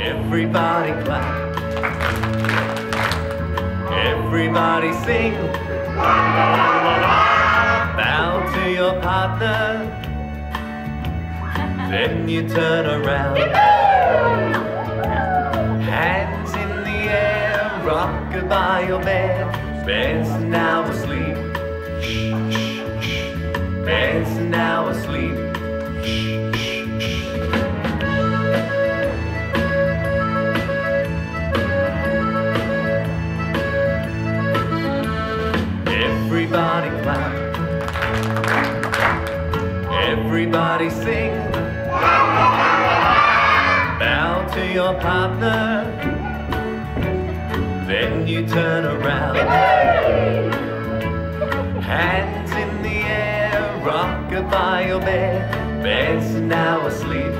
Everybody clap. Everybody sing. Bow to your partner. Then you turn around. Hands in the air, rock by your bed. Bed's now asleep. Bed's now asleep. Everybody clap. Everybody sing. Bow to your partner. Then you turn around. Hands in the air, rock by your bed. Bed's now asleep.